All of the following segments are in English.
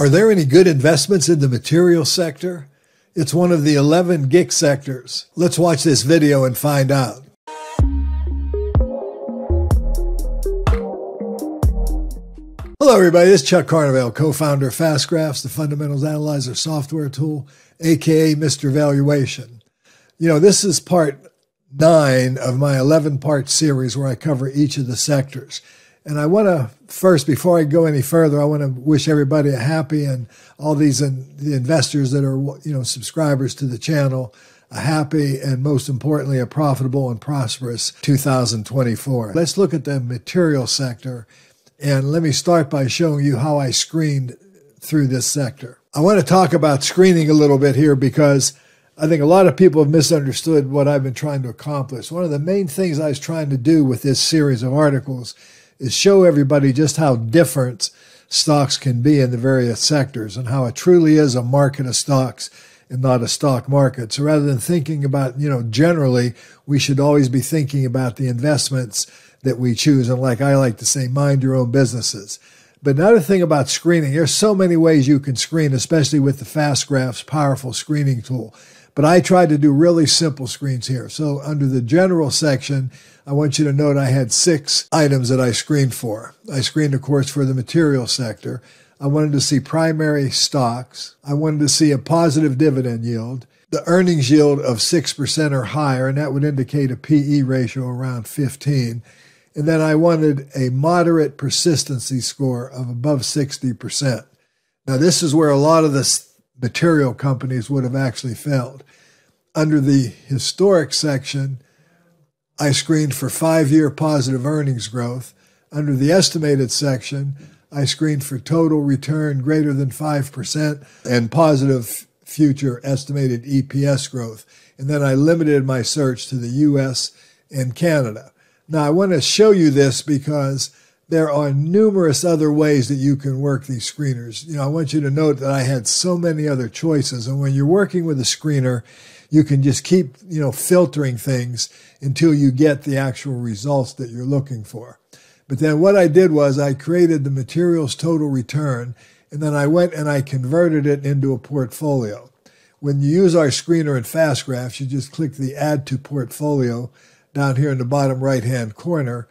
Are there any good investments in the material sector? It's one of the 11 GICS sectors. Let's watch this video and find out. Hello, everybody. This is Chuck Carnevale, co-founder of FastGraphs, the fundamentals analyzer software tool, aka Mr. Valuation. You know, this is part nine of my 11 part series where I cover each of the sectors. And I want to first, before I go any further, I want to wish everybody a happy and all these in, the investors that are you know subscribers to the channel a happy and most importantly a profitable and prosperous 2024. Let's look at the material sector and let me start by showing you how I screened through this sector. I want to talk about screening a little bit here because I think a lot of people have misunderstood what I've been trying to accomplish. One of the main things I was trying to do with this series of articles is show everybody just how different stocks can be in the various sectors and how it truly is a market of stocks and not a stock market. So rather than thinking about, you know, generally, we should always be thinking about the investments that we choose. And like I like to say, mind your own businesses. But another thing about screening, there's so many ways you can screen, especially with the FastGraphs powerful screening tool. But I tried to do really simple screens here. So under the general section, I want you to note I had six items that I screened for. I screened, of course, for the material sector. I wanted to see primary stocks. I wanted to see a positive dividend yield, the earnings yield of 6% or higher, and that would indicate a PE ratio around 15. And then I wanted a moderate persistency score of above 60%. Now, this is where a lot of the material companies would have actually failed. Under the historic section, I screened for five year positive earnings growth. Under the estimated section, I screened for total return greater than 5% and positive future estimated EPS growth. And then I limited my search to the US and Canada. Now, I want to show you this because there are numerous other ways that you can work these screeners. You know, I want you to note that I had so many other choices. And when you're working with a screener, you can just keep, you know, filtering things until you get the actual results that you're looking for. But then what I did was I created the materials total return and then I went and I converted it into a portfolio. When you use our screener in FastGraphs, you just click the add to portfolio down here in the bottom right hand corner.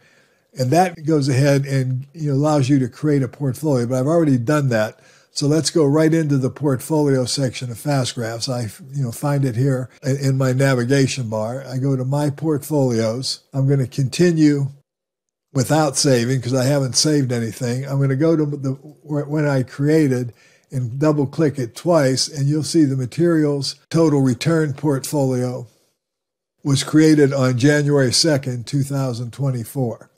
And that goes ahead and you know, allows you to create a portfolio. But I've already done that. So let's go right into the portfolio section of FastGraphs. I you know find it here in my navigation bar. I go to my portfolios. I'm going to continue without saving because I haven't saved anything. I'm going to go to the when I created and double click it twice and you'll see the materials total return portfolio was created on January 2nd, 2024.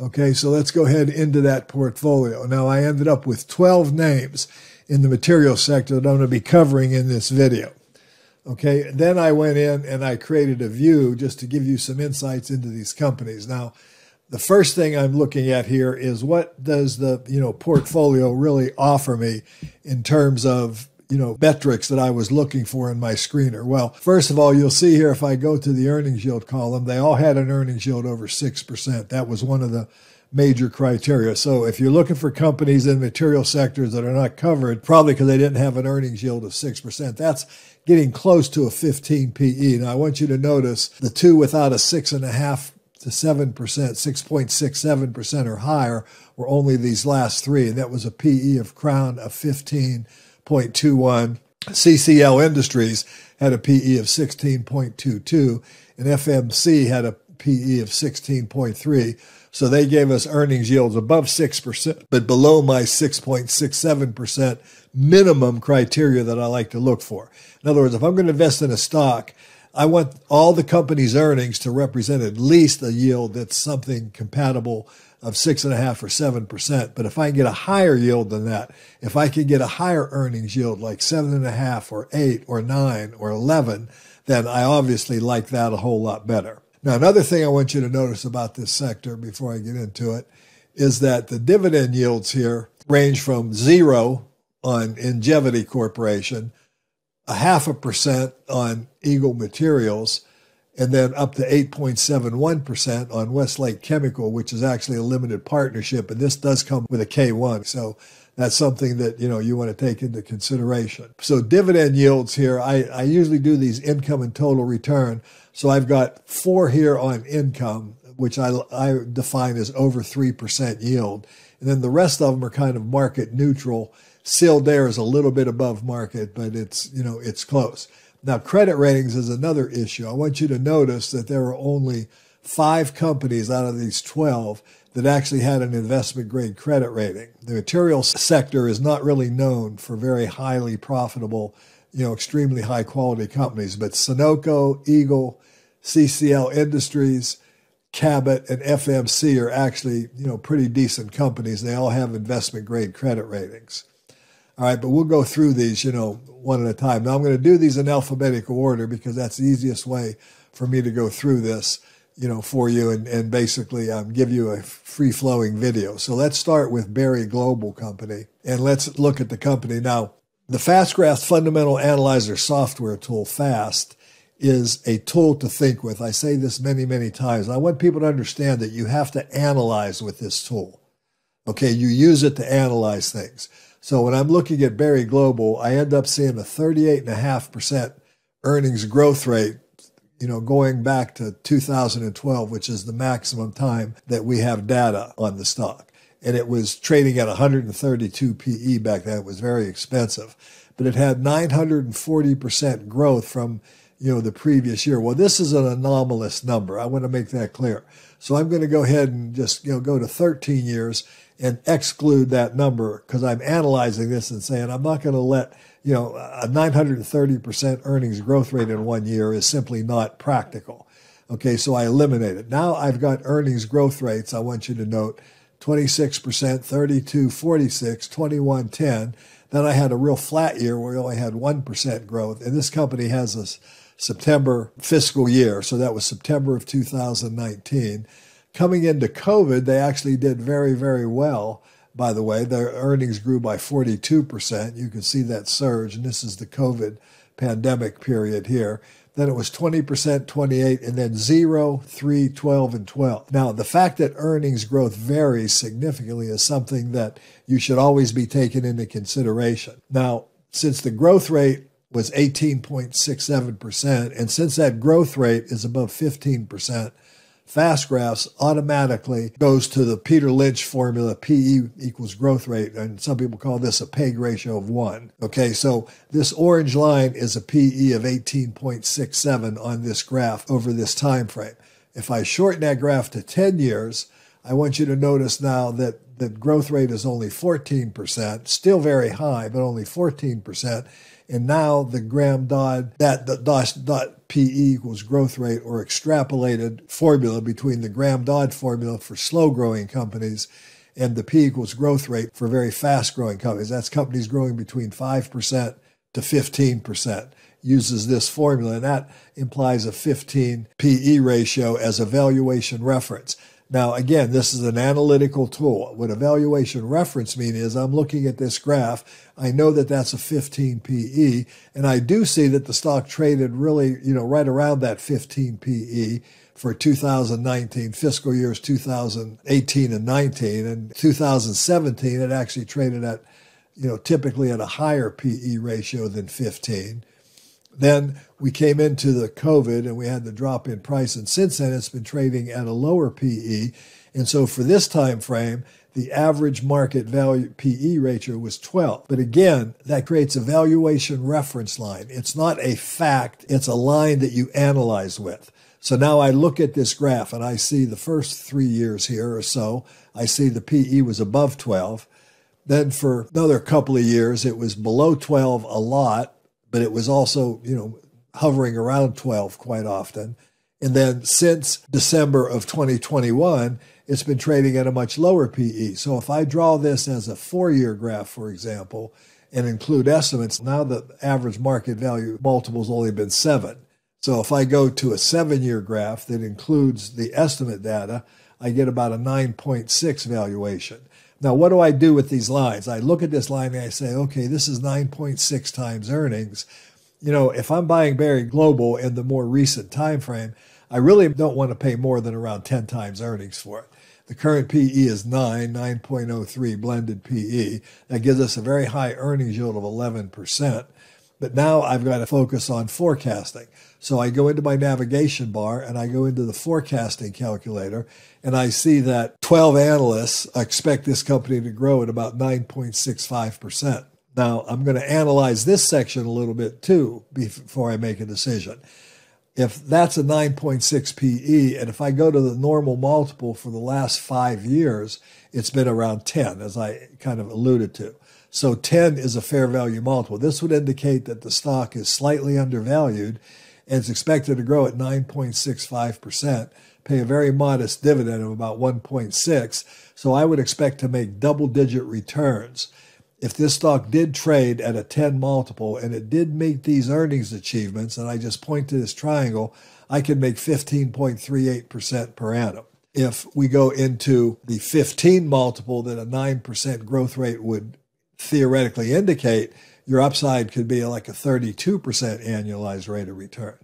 Okay, so let's go ahead into that portfolio. Now, I ended up with 12 names in the material sector that I'm going to be covering in this video. Okay, then I went in and I created a view just to give you some insights into these companies. Now, the first thing I'm looking at here is what does the you know portfolio really offer me in terms of you know, metrics that I was looking for in my screener? Well, first of all, you'll see here if I go to the earnings yield column, they all had an earnings yield over 6%. That was one of the major criteria. So if you're looking for companies in material sectors that are not covered, probably because they didn't have an earnings yield of 6%, that's getting close to a 15 PE. Now I want you to notice the two without a six and a half to 7%, 6.67% or higher were only these last three. And that was a PE of Crown of 15 0.21. CCL Industries had a PE of 16.22, and FMC had a PE of 16.3. So they gave us earnings yields above 6%, but below my 6.67% minimum criteria that I like to look for. In other words, if I'm going to invest in a stock, I want all the company's earnings to represent at least a yield that's something compatible of six and a half or seven percent. But if I can get a higher yield than that, if I can get a higher earnings yield like seven and a half or eight or nine or 11, then I obviously like that a whole lot better. Now, another thing I want you to notice about this sector before I get into it is that the dividend yields here range from zero on Ingevity Corporation, a half a percent on Eagle Materials, and then up to 8.71% on Westlake Chemical, which is actually a limited partnership. And this does come with a K1. So that's something that you know you want to take into consideration. So dividend yields here, I, I usually do these income and total return. So I've got four here on income, which I, I define as over 3% yield. And then the rest of them are kind of market neutral. Sealed Air is a little bit above market, but it's, you know, it's close. Now, credit ratings is another issue. I want you to notice that there are only five companies out of these 12 that actually had an investment grade credit rating. The materials sector is not really known for very highly profitable, you know, extremely high quality companies, but Sonoco, Eagle, CCL Industries, Cabot, and FMC are actually, you know, pretty decent companies. They all have investment grade credit ratings. All right, but we'll go through these, you know, one at a time. Now I'm going to do these in alphabetical order because that's the easiest way for me to go through this you know, for you and, and basically um, give you a free flowing video. So let's start with Berry Global Company and let's look at the company. Now, the FastGraphs Fundamental Analyzer software tool, FAST, is a tool to think with. I say this many, many times. I want people to understand that you have to analyze with this tool. Okay, you use it to analyze things. So when I'm looking at Berry Global, I end up seeing a 38.5% earnings growth rate you know, going back to 2012, which is the maximum time that we have data on the stock. And it was trading at 132 PE back then. It was very expensive, but it had 940% growth from, you know, the previous year. Well, this is an anomalous number. I want to make that clear. So I'm going to go ahead and just, you know, go to 13 years and exclude that number because I'm analyzing this and saying I'm not going to let you know, a 930% earnings growth rate in one year is simply not practical. Okay, so I eliminate it. Now I've got earnings growth rates. I want you to note 26%, 32, 46, 21, 10. Then I had a real flat year where we only had 1% growth. And this company has a September fiscal year. So that was September of 2019. Coming into COVID, they actually did very, very well by the way. Their earnings grew by 42%. You can see that surge, and this is the COVID pandemic period here. Then it was 20%, 28, and then 0, 3, 12, and 12. Now, the fact that earnings growth varies significantly is something that you should always be taken into consideration. Now, since the growth rate was 18.67%, and since that growth rate is above 15%, FastGraphs automatically goes to the Peter Lynch formula, PE equals growth rate. And some people call this a PEG ratio of one. Okay, so this orange line is a PE of 18.67 on this graph over this time frame. If I shorten that graph to 10 years, I want you to notice now that the growth rate is only 14%, still very high, but only 14%. And now the Graham Dodd, that the dot, dot PE equals growth rate or extrapolated formula between the Graham Dodd formula for slow growing companies and the P equals growth rate for very fast growing companies. That's companies growing between 5% to 15% uses this formula, and that implies a 15 PE ratio as a valuation reference. Now, again, this is an analytical tool. What evaluation reference mean is I'm looking at this graph. I know that that's a 15 PE, and I do see that the stock traded really, you know, right around that 15 PE for 2019 fiscal years 2018 and 19 and 2017 it actually traded at you know typically at a higher PE ratio than 15 then we came into the COVID and we had the drop in price, and since then it's been trading at a lower PE. And so for this time frame, the average market value PE ratio was 12. But again, that creates a valuation reference line. It's not a fact, it's a line that you analyze with. So now I look at this graph and I see the first three years here or so, I see the PE was above 12. Then for another couple of years, it was below 12 a lot but it was also, you know, hovering around 12 quite often. And then since December of 2021, it's been trading at a much lower PE. So if I draw this as a four year graph, for example, and include estimates, now the average market value multiple has only been seven. So if I go to a seven year graph that includes the estimate data, I get about a 9.6 valuation. Now, what do I do with these lines? I look at this line and I say, okay, this is 9.6 times earnings. You know, if I'm buying Berry Global in the more recent time frame, I really don't want to pay more than around 10 times earnings for it. The current PE is 9, 9.03 blended PE. That gives us a very high earnings yield of 11%. But now I've got to focus on forecasting. So I go into my navigation bar and I go into the forecasting calculator and I see that 12 analysts expect this company to grow at about 9.65%. Now I'm going to analyze this section a little bit too before I make a decision if that's a 9.6 PE, and if I go to the normal multiple for the last five years, it's been around 10, as I kind of alluded to. So 10 is a fair value multiple. This would indicate that the stock is slightly undervalued and it's expected to grow at 9.65%, pay a very modest dividend of about 1.6. So I would expect to make double digit returns if this stock did trade at a 10 multiple and it did meet these earnings achievements, and I just point to this triangle, I could make 15.38% per annum. If we go into the 15 multiple that a 9% growth rate would theoretically indicate, your upside could be like a 32% annualized rate of return.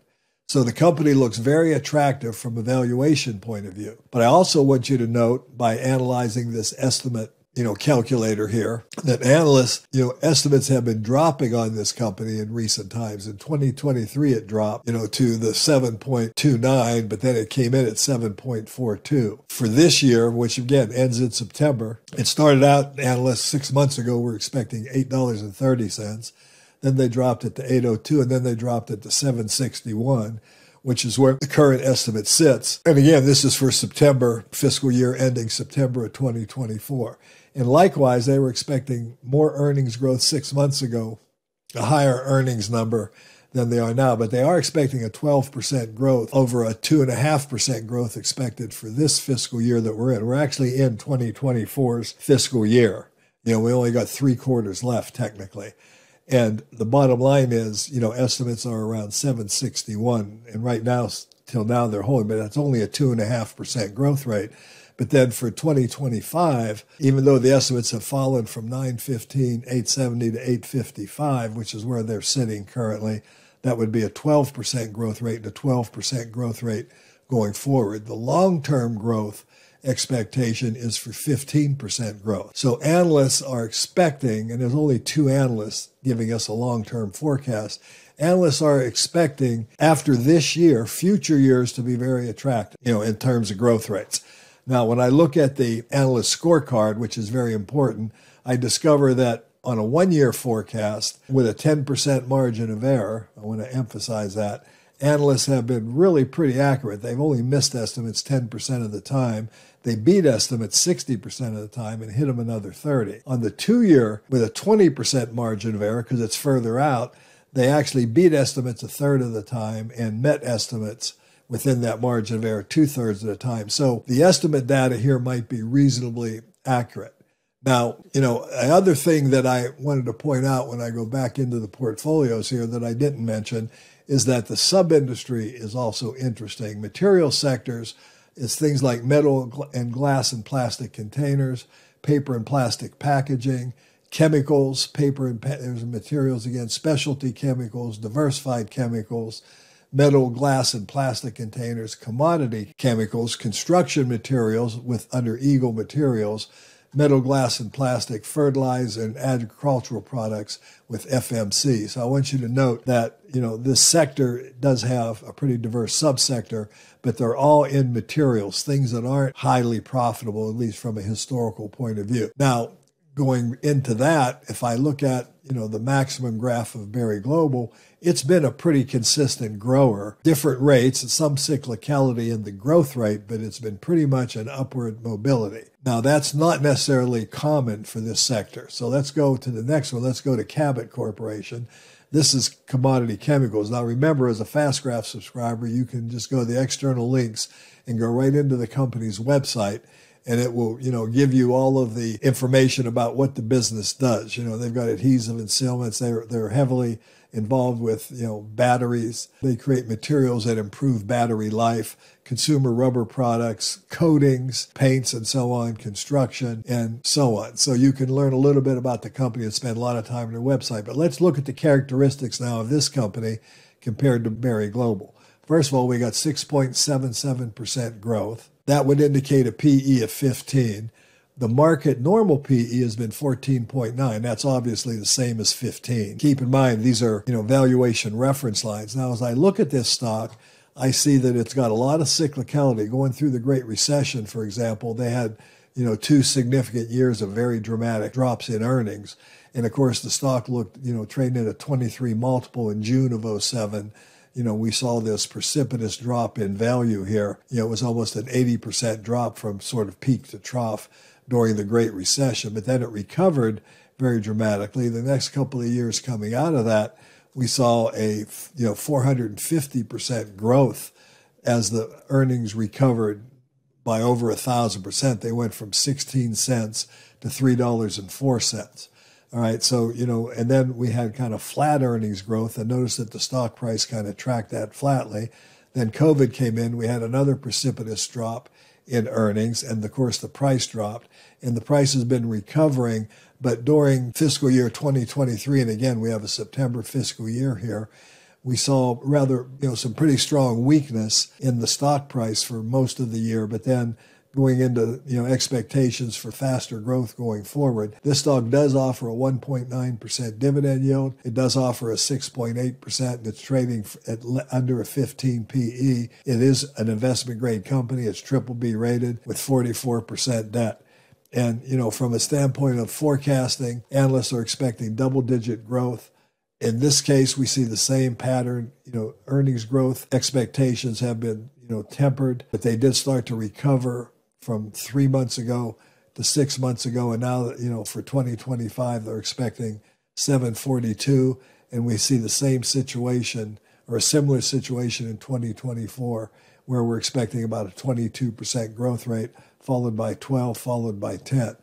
So the company looks very attractive from a valuation point of view. But I also want you to note by analyzing this estimate you know, calculator here that analysts, you know, estimates have been dropping on this company in recent times. In 2023, it dropped, you know, to the 7.29, but then it came in at 7.42. For this year, which again ends in September, it started out, analysts six months ago were expecting $8.30. Then they dropped it to 802 and then they dropped it to 761 which is where the current estimate sits. And again, this is for September fiscal year ending September of 2024. And likewise, they were expecting more earnings growth six months ago, a higher earnings number than they are now, but they are expecting a 12% growth over a 2.5% growth expected for this fiscal year that we're in. We're actually in 2024's fiscal year. You know, we only got three quarters left technically. And the bottom line is, you know, estimates are around 761. And right now, till now, they're holding, but that's only a 2.5% growth rate. But then for 2025, even though the estimates have fallen from 915, 870 to 855, which is where they're sitting currently, that would be a 12% growth rate and a 12% growth rate going forward. The long term growth expectation is for 15% growth. So analysts are expecting, and there's only two analysts giving us a long term forecast. Analysts are expecting after this year, future years to be very attractive, you know, in terms of growth rates. Now, when I look at the analyst scorecard, which is very important, I discover that on a one year forecast with a 10% margin of error, I want to emphasize that, analysts have been really pretty accurate. They've only missed estimates 10% of the time. They beat estimates 60% of the time and hit them another 30. On the two year, with a 20% margin of error, because it's further out, they actually beat estimates a third of the time and met estimates within that margin of error two thirds of the time. So the estimate data here might be reasonably accurate. Now, you know, another thing that I wanted to point out when I go back into the portfolios here that I didn't mention is that the sub industry is also interesting. Material sectors is things like metal and glass and plastic containers, paper and plastic packaging, chemicals, paper and materials, again, specialty chemicals, diversified chemicals, metal, glass, and plastic containers, commodity chemicals, construction materials with under Eagle Materials, metal, glass, and plastic, fertilizer, and agricultural products with FMC. So I want you to note that, you know, this sector does have a pretty diverse subsector, but they're all in materials, things that aren't highly profitable, at least from a historical point of view. Now, going into that, if I look at, you know, the maximum graph of Berry Global, it's been a pretty consistent grower. Different rates some cyclicality in the growth rate, but it's been pretty much an upward mobility. Now, that's not necessarily common for this sector. So let's go to the next one. Let's go to Cabot Corporation. This is commodity chemicals. Now, remember, as a FastGraph subscriber, you can just go to the external links and go right into the company's website and it will, you know, give you all of the information about what the business does. You know, they've got adhesive and sealants. They're they're heavily involved with, you know, batteries. They create materials that improve battery life, consumer rubber products, coatings, paints, and so on, construction, and so on. So you can learn a little bit about the company and spend a lot of time on their website. But let's look at the characteristics now of this company compared to Berry Global. First of all, we got 6.77% growth. That would indicate a PE of 15. The market normal PE has been 14.9. That's obviously the same as 15. Keep in mind, these are, you know, valuation reference lines. Now, as I look at this stock, I see that it's got a lot of cyclicality. Going through the Great Recession, for example, they had, you know, two significant years of very dramatic drops in earnings. And of course, the stock looked, you know, trading at a 23 multiple in June of 07 you know, we saw this precipitous drop in value here. You know, it was almost an 80% drop from sort of peak to trough during the Great Recession, but then it recovered very dramatically. The next couple of years coming out of that, we saw a you know 450% growth as the earnings recovered by over a thousand percent. They went from 16 cents to three dollars and four cents. All right, so you know, and then we had kind of flat earnings growth, and notice that the stock price kind of tracked that flatly. Then COVID came in, we had another precipitous drop, in earnings, and of course the price dropped, and the price has been recovering. But during fiscal year 2023, and again we have a September fiscal year here, we saw rather you know some pretty strong weakness in the stock price for most of the year. But then going into you know expectations for faster growth going forward. This stock does offer a 1.9% dividend yield. It does offer a 6.8%. It's trading at under a 15 PE. It is an investment grade company. It's triple B rated with 44% debt. And you know, from a standpoint of forecasting, analysts are expecting double digit growth. In this case, we see the same pattern. You know, earnings growth expectations have been you know tempered, but they did start to recover from three months ago to six months ago, and now you know for 2025 they're expecting 742, and we see the same situation or a similar situation in 2024 where we're expecting about a 22% growth rate, followed by 12, followed by 10.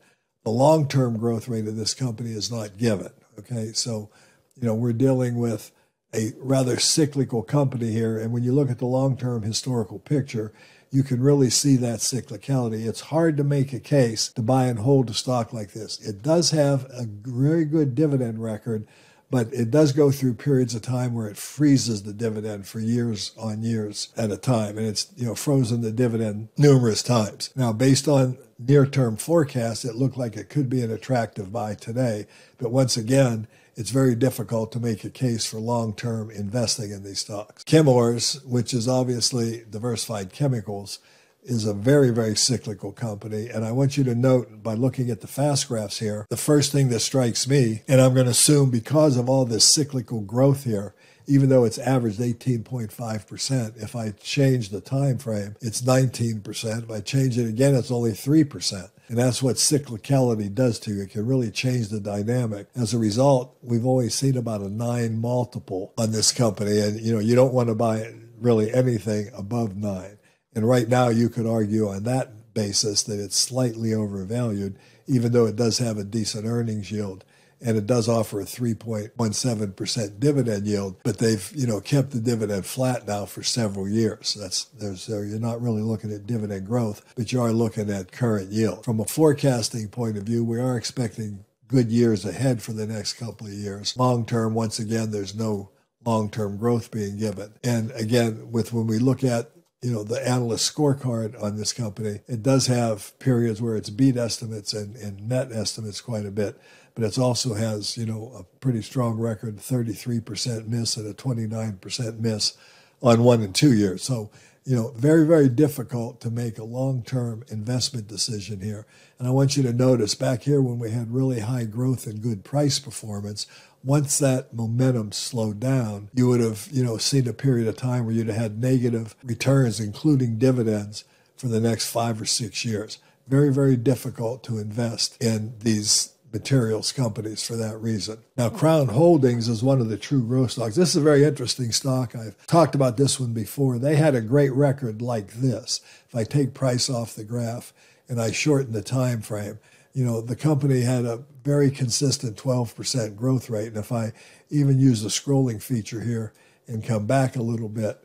The long-term growth rate of this company is not given. Okay, so you know we're dealing with a rather cyclical company here, and when you look at the long-term historical picture, you can really see that cyclicality. It's hard to make a case to buy and hold a stock like this. It does have a very good dividend record, but it does go through periods of time where it freezes the dividend for years on years at a time. And it's, you know, frozen the dividend numerous times. Now, based on near term forecasts, it looked like it could be an attractive buy today. But once again, it's very difficult to make a case for long term investing in these stocks. Chemours, which is obviously diversified chemicals, is a very, very cyclical company. And I want you to note by looking at the fast graphs here, the first thing that strikes me, and I'm going to assume because of all this cyclical growth here, even though it's averaged 18.5%, if I change the time frame, it's 19%. If I change it again, it's only 3%. And that's what cyclicality does to you. It can really change the dynamic. As a result, we've always seen about a nine multiple on this company. And, you know, you don't want to buy really anything above nine. And right now, you could argue on that basis that it's slightly overvalued, even though it does have a decent earnings yield and it does offer a 3.17% dividend yield, but they've, you know, kept the dividend flat now for several years. That's there's so you're not really looking at dividend growth, but you are looking at current yield. From a forecasting point of view, we are expecting good years ahead for the next couple of years. Long term, once again, there's no long-term growth being given. And again, with when we look at you know the analyst scorecard on this company, it does have periods where it's beat estimates and, and net estimates quite a bit but it also has, you know, a pretty strong record 33% miss and a 29% miss on one and two years. So, you know, very, very difficult to make a long term investment decision here. And I want you to notice back here when we had really high growth and good price performance, once that momentum slowed down, you would have, you know, seen a period of time where you'd have had negative returns, including dividends, for the next five or six years. Very, very difficult to invest in these materials companies for that reason. Now, Crown Holdings is one of the true growth stocks. This is a very interesting stock. I've talked about this one before. They had a great record like this. If I take price off the graph and I shorten the time frame, you know, the company had a very consistent 12% growth rate. And if I even use the scrolling feature here and come back a little bit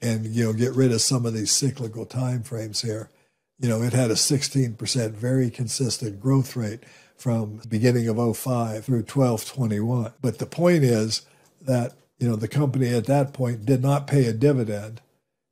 and, you know, get rid of some of these cyclical time frames here, you know, it had a 16% very consistent growth rate from beginning of 05 through 1221. But the point is that, you know, the company at that point did not pay a dividend.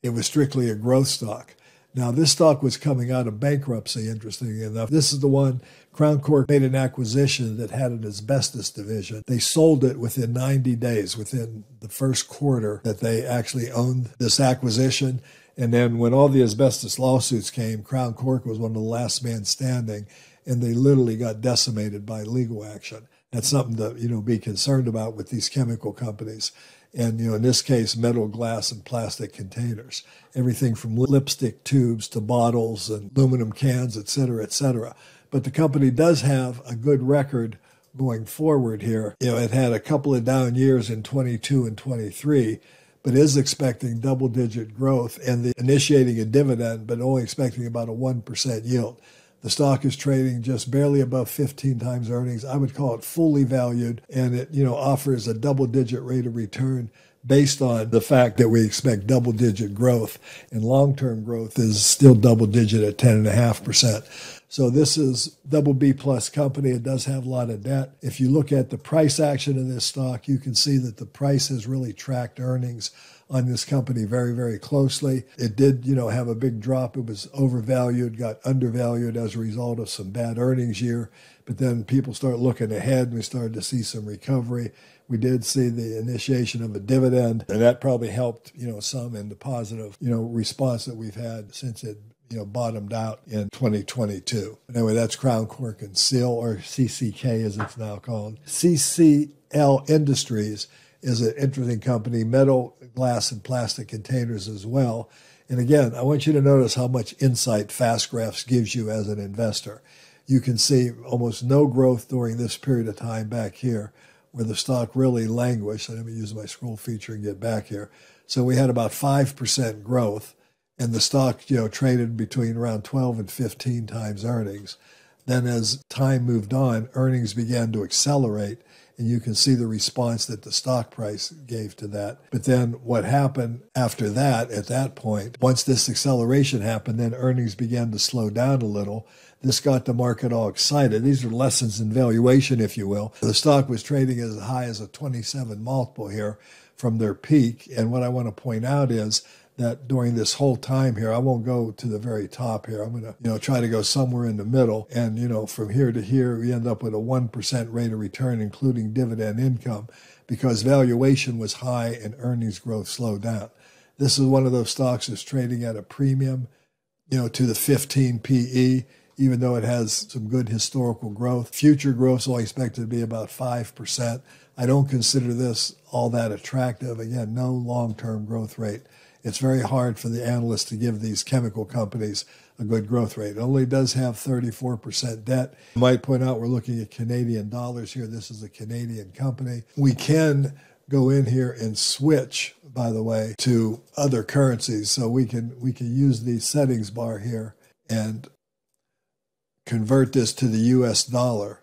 It was strictly a growth stock. Now, this stock was coming out of bankruptcy, interestingly enough. This is the one Crown Cork made an acquisition that had an asbestos division. They sold it within 90 days, within the first quarter that they actually owned this acquisition. And then when all the asbestos lawsuits came, Crown Cork was one of the last men standing, and they literally got decimated by legal action. That's something to you know be concerned about with these chemical companies. And you know in this case metal glass and plastic containers. Everything from lipstick tubes to bottles and aluminum cans et cetera et cetera. But the company does have a good record going forward here. You know it had a couple of down years in 22 and 23 but is expecting double digit growth and the, initiating a dividend but only expecting about a 1% yield the stock is trading just barely above 15 times earnings. I would call it fully valued, and it you know offers a double-digit rate of return based on the fact that we expect double-digit growth, and long-term growth is still double-digit at 10.5%. So this is double B plus company. It does have a lot of debt. If you look at the price action of this stock, you can see that the price has really tracked earnings on this company very, very closely. It did, you know, have a big drop. It was overvalued, got undervalued as a result of some bad earnings year. But then people start looking ahead and we started to see some recovery. We did see the initiation of a dividend, and that probably helped, you know, some in the positive, you know, response that we've had since it you know, bottomed out in 2022. Anyway, that's Crown Cork and Seal, or CCK as it's now called. CCL Industries is an interesting company, metal, glass, and plastic containers as well. And again, I want you to notice how much insight FastGraphs gives you as an investor. You can see almost no growth during this period of time back here, where the stock really languished. Let me use my scroll feature and get back here. So we had about 5% growth, and the stock, you know, traded between around 12 and 15 times earnings. Then as time moved on, earnings began to accelerate and you can see the response that the stock price gave to that. But then what happened after that, at that point, once this acceleration happened, then earnings began to slow down a little. This got the market all excited. These are lessons in valuation, if you will. The stock was trading as high as a 27 multiple here from their peak. And what I want to point out is that during this whole time here, I won't go to the very top here. I'm going to, you know, try to go somewhere in the middle. And, you know, from here to here, we end up with a 1% rate of return, including dividend income, because valuation was high and earnings growth slowed down. This is one of those stocks that's trading at a premium, you know, to the 15 PE, even though it has some good historical growth. Future growth is only expected to be about 5%. I don't consider this all that attractive. Again, no long term growth rate it's very hard for the analysts to give these chemical companies a good growth rate. It only does have 34% debt. I might point out we're looking at Canadian dollars here. This is a Canadian company. We can go in here and switch, by the way, to other currencies. So we can we can use the settings bar here and convert this to the US dollar.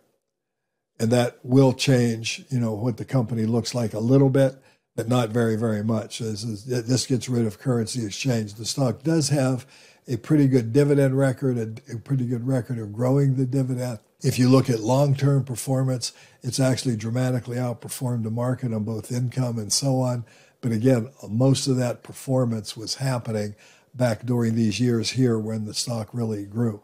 And that will change, you know, what the company looks like a little bit but not very, very much. This, is, this gets rid of currency exchange. The stock does have a pretty good dividend record, a, a pretty good record of growing the dividend. If you look at long term performance, it's actually dramatically outperformed the market on both income and so on. But again, most of that performance was happening back during these years here when the stock really grew.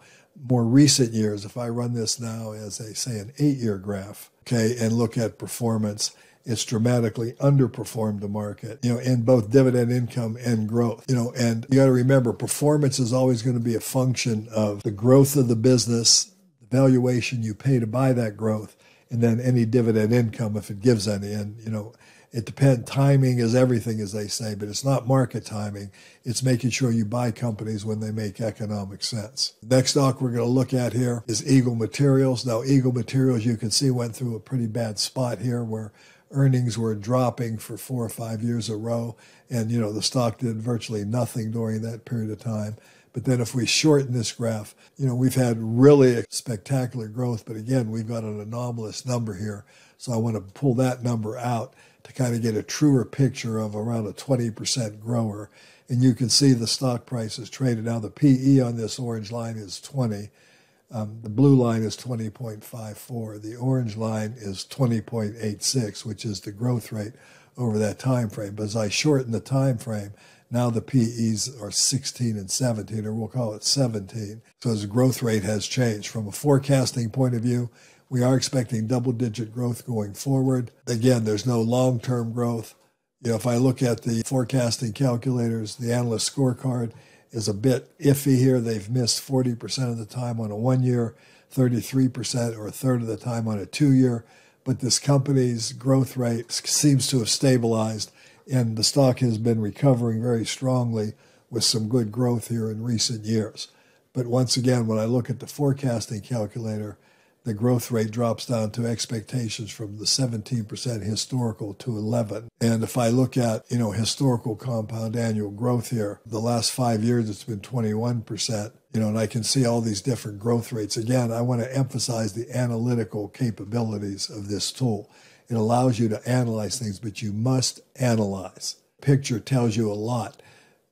More recent years, if I run this now as a, say, an eight year graph, okay, and look at performance, it's dramatically underperformed the market, you know, in both dividend income and growth, you know, and you got to remember performance is always going to be a function of the growth of the business, the valuation you pay to buy that growth, and then any dividend income if it gives any. And, you know, it depends. Timing is everything, as they say, but it's not market timing. It's making sure you buy companies when they make economic sense. Next stock we're going to look at here is Eagle Materials. Now, Eagle Materials, you can see, went through a pretty bad spot here where earnings were dropping for four or five years a row, and you know the stock did virtually nothing during that period of time. But then if we shorten this graph, you know, we've had really spectacular growth, but again, we've got an anomalous number here. So I want to pull that number out to kind of get a truer picture of around a 20% grower. And you can see the stock price is traded. Now the PE on this orange line is 20 um, the blue line is 20.54. The orange line is 20.86, which is the growth rate over that time frame. But as I shorten the time frame, Now the PEs are 16 and 17, or we'll call it 17. So the growth rate has changed. From a forecasting point of view, we are expecting double digit growth going forward. Again, there's no long term growth. You know, if I look at the forecasting calculators, the analyst scorecard is a bit iffy here. They've missed 40% of the time on a one year, 33% or a third of the time on a two year. But this company's growth rate seems to have stabilized, and the stock has been recovering very strongly with some good growth here in recent years. But once again, when I look at the forecasting calculator, the growth rate drops down to expectations from the 17% historical to 11. And if I look at, you know, historical compound annual growth here, the last 5 years it's been 21%, you know, and I can see all these different growth rates. Again, I want to emphasize the analytical capabilities of this tool. It allows you to analyze things, but you must analyze. Picture tells you a lot,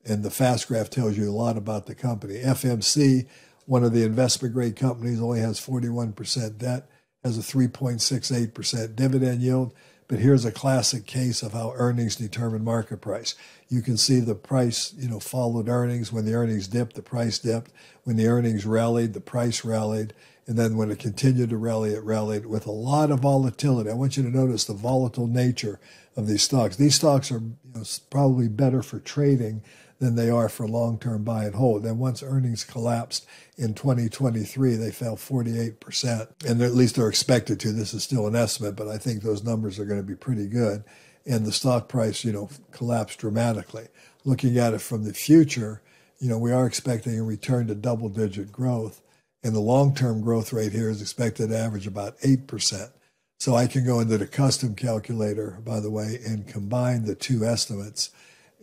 and the fast graph tells you a lot about the company. FMC one of the investment grade companies only has 41% debt, has a 3.68% dividend yield. But here's a classic case of how earnings determine market price. You can see the price, you know, followed earnings. When the earnings dipped, the price dipped. When the earnings rallied, the price rallied. And then when it continued to rally, it rallied with a lot of volatility. I want you to notice the volatile nature of these stocks. These stocks are you know, probably better for trading than they are for long term buy and hold. Then once earnings collapsed in 2023, they fell 48%. And at least they're expected to. This is still an estimate, but I think those numbers are going to be pretty good. And the stock price, you know, collapsed dramatically. Looking at it from the future, you know, we are expecting a return to double digit growth. And the long term growth rate here is expected to average about 8%. So I can go into the custom calculator, by the way, and combine the two estimates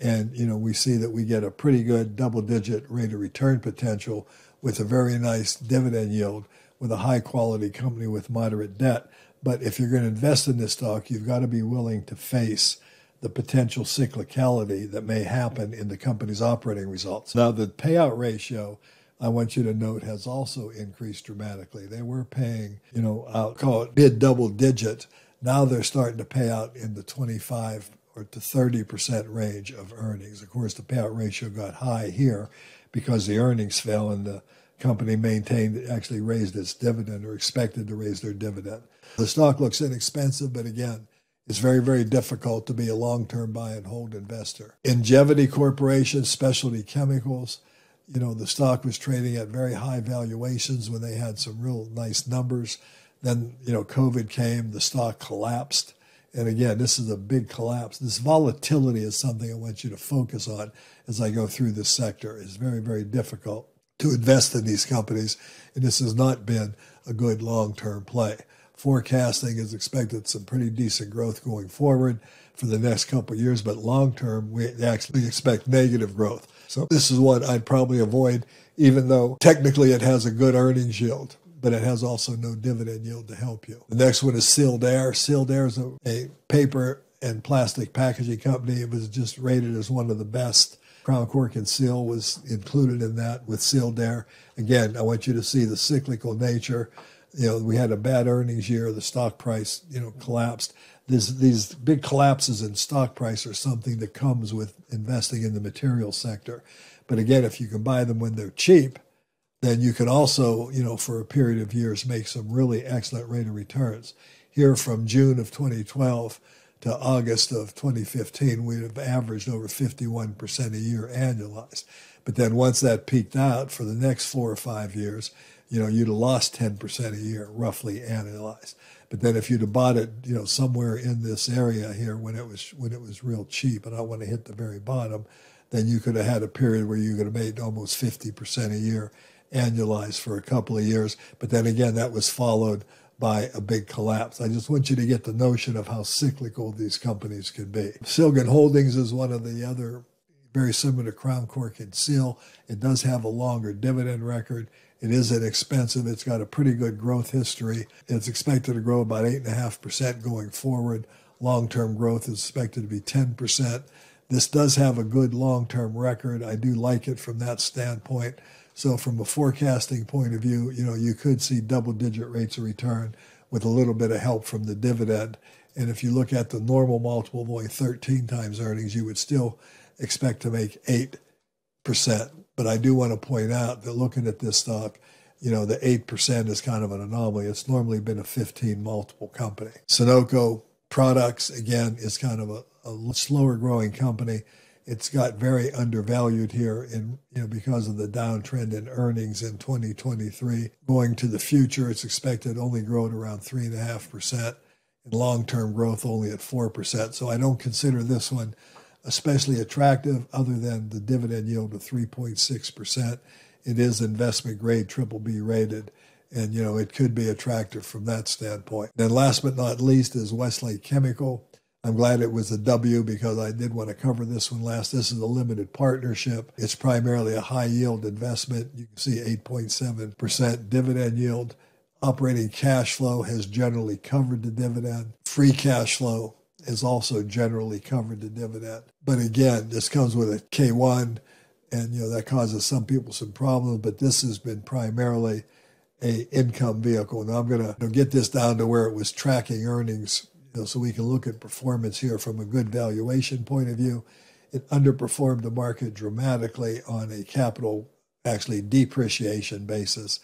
and, you know, we see that we get a pretty good double digit rate of return potential with a very nice dividend yield with a high quality company with moderate debt. But if you're going to invest in this stock, you've got to be willing to face the potential cyclicality that may happen in the company's operating results. Now, the payout ratio, I want you to note, has also increased dramatically. They were paying, you know, I'll call it mid double digit. Now they're starting to pay out in the 25 or to 30% range of earnings. Of course, the payout ratio got high here because the earnings fell and the company maintained, actually raised its dividend or expected to raise their dividend. The stock looks inexpensive, but again, it's very, very difficult to be a long term buy and hold investor. Ingevity Corporation, Specialty Chemicals, you know, the stock was trading at very high valuations when they had some real nice numbers. Then, you know, COVID came, the stock collapsed. And again, this is a big collapse. This volatility is something I want you to focus on as I go through this sector. It's very, very difficult to invest in these companies, and this has not been a good long term play. Forecasting is expected some pretty decent growth going forward for the next couple of years, but long term, we actually expect negative growth. So, this is what I'd probably avoid, even though technically it has a good earnings yield but it has also no dividend yield to help you. The next one is Sealed Air. Sealed Air is a, a paper and plastic packaging company. It was just rated as one of the best. Crown Cork and Seal was included in that with Sealed Air. Again, I want you to see the cyclical nature. You know, we had a bad earnings year. The stock price, you know, collapsed. This, these big collapses in stock price are something that comes with investing in the material sector. But again, if you can buy them when they're cheap, then you can also, you know, for a period of years, make some really excellent rate of returns. Here from June of 2012 to August of 2015, we have averaged over 51% a year annualized. But then once that peaked out for the next four or five years, you know, you'd have lost 10% a year, roughly annualized. But then if you'd have bought it, you know, somewhere in this area here when it was when it was real cheap, and I want to hit the very bottom, then you could have had a period where you could have made almost 50% a year annualized for a couple of years. But then again, that was followed by a big collapse. I just want you to get the notion of how cyclical these companies can be. Silgan Holdings is one of the other very similar to Crown Cork and Seal. It does have a longer dividend record. It isn't inexpensive. It's got a pretty good growth history. It's expected to grow about 8.5% going forward. Long term growth is expected to be 10%. This does have a good long term record. I do like it from that standpoint. So from a forecasting point of view, you know, you could see double digit rates of return with a little bit of help from the dividend. And if you look at the normal multiple of only 13 times earnings, you would still expect to make 8%. But I do want to point out that looking at this stock, you know, the 8% is kind of an anomaly. It's normally been a 15 multiple company. Sonoco Products, again, is kind of a, a slower growing company. It's got very undervalued here in, you know, because of the downtrend in earnings in 2023. Going to the future, it's expected only grow at around 3.5% and long-term growth only at 4%. So I don't consider this one especially attractive other than the dividend yield of 3.6%. It is investment grade, triple B rated, and you know it could be attractive from that standpoint. Then last but not least is Westlake Chemical. I'm glad it was a W because I did want to cover this one last. This is a limited partnership. It's primarily a high yield investment. You can see 8.7% dividend yield. Operating cash flow has generally covered the dividend. Free cash flow has also generally covered the dividend. But again, this comes with a K1, and you know that causes some people some problems. But this has been primarily a income vehicle. Now I'm going to get this down to where it was tracking earnings you know, so we can look at performance here from a good valuation point of view. It underperformed the market dramatically on a capital, actually depreciation basis.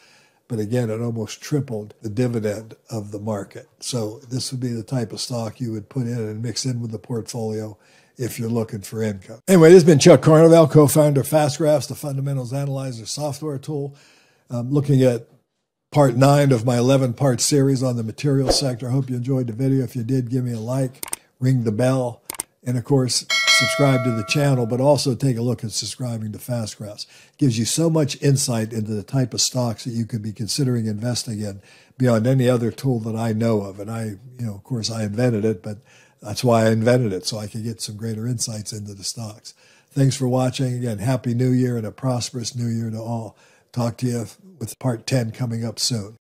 But again, it almost tripled the dividend of the market. So this would be the type of stock you would put in and mix in with the portfolio if you're looking for income. Anyway, this has been Chuck Carnevale, co-founder of FastGraphs, the fundamentals analyzer software tool. I'm looking at part nine of my 11 part series on the material sector. I hope you enjoyed the video. If you did, give me a like, ring the bell, and of course, subscribe to the channel, but also take a look at subscribing to FastGraphs. It gives you so much insight into the type of stocks that you could be considering investing in beyond any other tool that I know of. And I, you know, of course, I invented it, but that's why I invented it, so I could get some greater insights into the stocks. Thanks for watching. Again, Happy New Year and a prosperous New Year to all. Talk to you with part 10 coming up soon.